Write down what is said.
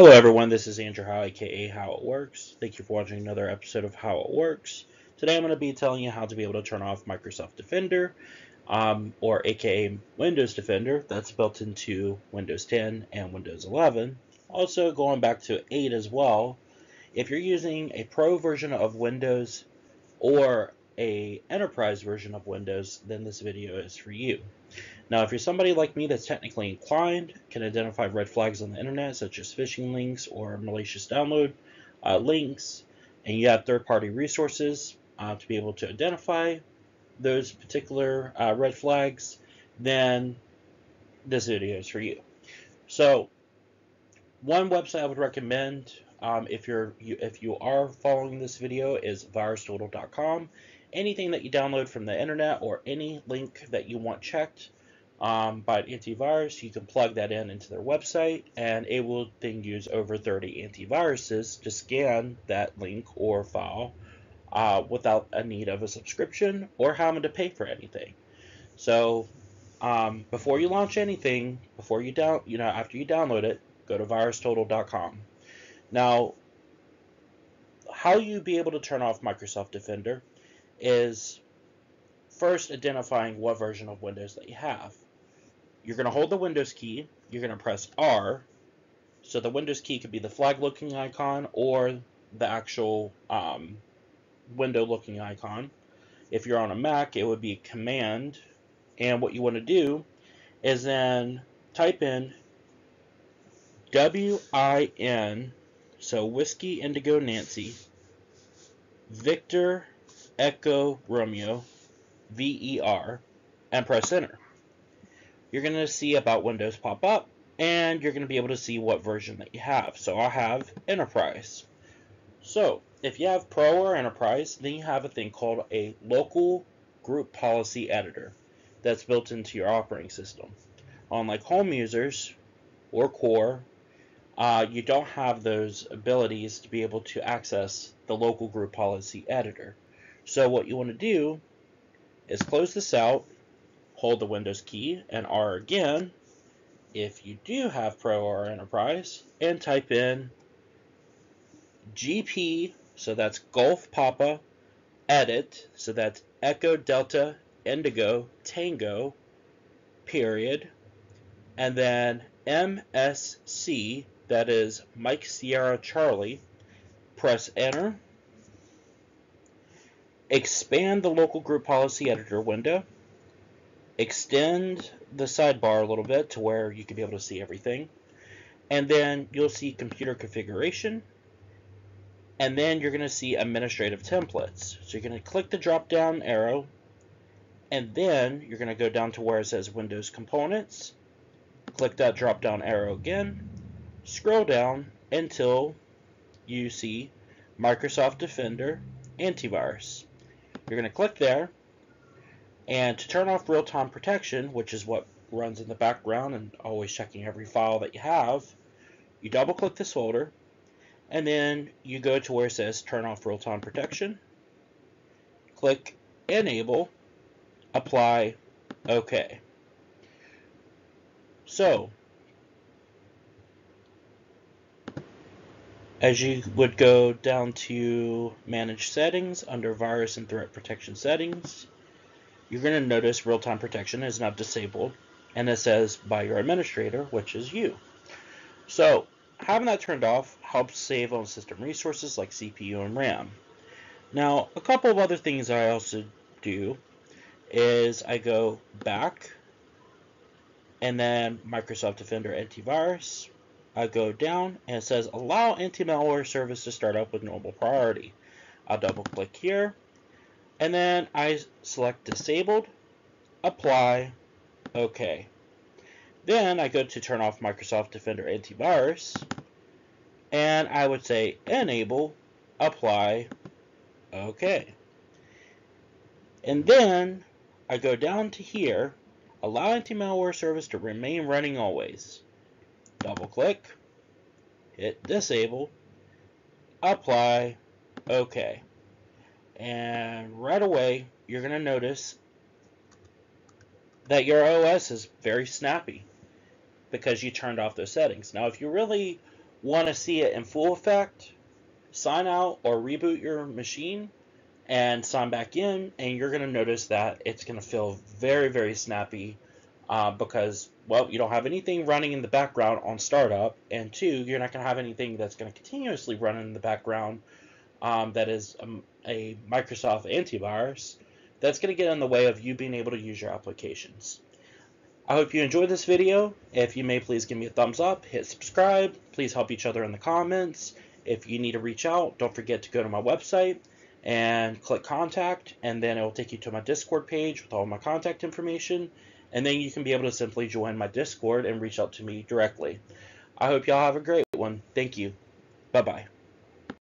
Hello everyone, this is Andrew Howe, aka How It Works. Thank you for watching another episode of How It Works. Today I'm going to be telling you how to be able to turn off Microsoft Defender, um, or aka Windows Defender, that's built into Windows 10 and Windows 11. Also going back to 8 as well. If you're using a Pro version of Windows or a Enterprise version of Windows, then this video is for you. Now, if you're somebody like me that's technically inclined, can identify red flags on the internet, such as phishing links or malicious download uh, links, and you have third-party resources uh, to be able to identify those particular uh, red flags, then this video is for you. So, one website I would recommend um, if you're you, if you are following this video is virustotal.com. Anything that you download from the internet or any link that you want checked um, by an antivirus, you can plug that in into their website, and it will then use over 30 antiviruses to scan that link or file uh, without a need of a subscription or having to pay for anything. So um, before you launch anything, before you down, you know, after you download it, go to virustotal.com. Now, how you be able to turn off Microsoft Defender is first identifying what version of Windows that you have. You're going to hold the Windows key, you're going to press R, so the Windows key could be the flag looking icon or the actual um, window looking icon. If you're on a Mac, it would be Command, and what you want to do is then type in W-I-N, so Whiskey Indigo Nancy, Victor Echo Romeo, V-E-R, and press enter. You're going to see about Windows pop up, and you're going to be able to see what version that you have. So I have Enterprise. So if you have Pro or Enterprise, then you have a thing called a local group policy editor that's built into your operating system. Unlike home users or core, uh, you don't have those abilities to be able to access the local group policy editor. So what you want to do is close this out, hold the Windows key and R again. If you do have Pro or Enterprise, and type in GP, so that's Golf Papa, Edit, so that's Echo Delta Indigo Tango, period, and then MSC, that is Mike Sierra Charlie, press enter, expand the local group policy editor window, extend the sidebar a little bit to where you can be able to see everything, and then you'll see computer configuration, and then you're going to see administrative templates. So you're going to click the drop down arrow, and then you're going to go down to where it says Windows Components, click that drop down arrow again, scroll down until you see Microsoft Defender Antivirus. You're going to click there, and to turn off real-time protection, which is what runs in the background and always checking every file that you have, you double click this folder, and then you go to where it says turn off real-time protection, click enable, apply, OK. So, as you would go down to manage settings under virus and threat protection settings, you're going to notice real-time protection is not disabled and it says by your administrator, which is you. So having that turned off helps save on system resources like CPU and RAM. Now, a couple of other things I also do is I go back and then Microsoft Defender Antivirus. I go down and it says allow anti-malware service to start up with normal priority. I'll double click here and then I select disabled, apply, OK. Then I go to turn off Microsoft Defender Antivirus and I would say enable, apply, OK. And then I go down to here, allow anti-malware service to remain running always. Double click, hit disable, apply, OK. And right away, you're going to notice that your OS is very snappy because you turned off those settings. Now, if you really want to see it in full effect, sign out or reboot your machine and sign back in, and you're going to notice that it's going to feel very, very snappy uh, because, well, you don't have anything running in the background on startup, and two, you're not going to have anything that's going to continuously run in the background um, that is um, a Microsoft antivirus that's going to get in the way of you being able to use your applications. I hope you enjoyed this video. If you may, please give me a thumbs up, hit subscribe. Please help each other in the comments. If you need to reach out, don't forget to go to my website and click contact, and then it will take you to my Discord page with all my contact information. And then you can be able to simply join my Discord and reach out to me directly. I hope y'all have a great one. Thank you. Bye bye.